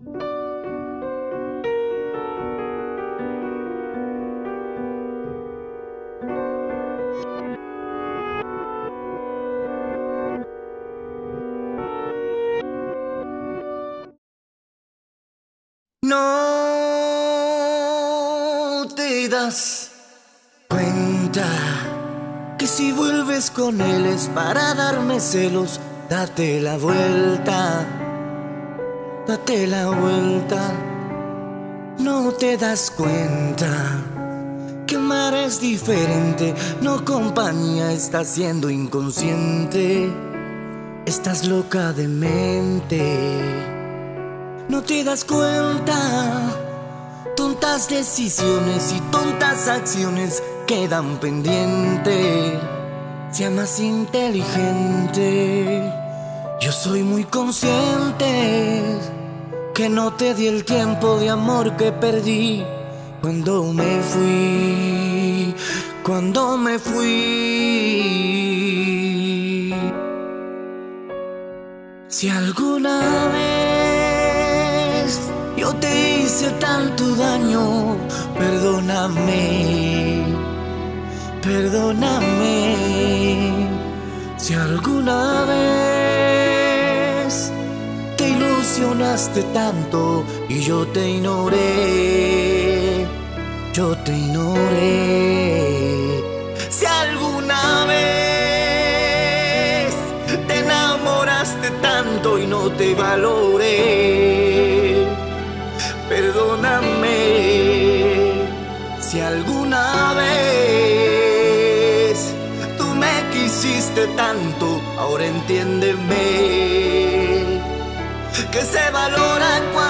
No te das cuenta que si vuelves con él es para darme celos, date la vuelta, date la vuelta. No te das cuenta que amar es diferente, no compañía, estás siendo inconsciente, estás loca de mente. No te das cuenta, tontas decisiones y tontas acciones quedan pendientes. Sea más inteligente, yo soy muy consciente que no te di el tiempo de amor que perdí cuando me fui, cuando me fui. Si alguna vez yo te hice tanto daño, perdóname, perdóname. Tanto y yo te ignoré, yo te ignoré. Si alguna vez te enamoraste tanto y no te valoré perdóname. Si alguna vez tú me quisiste tanto, ahora entiéndeme que se valora cuando está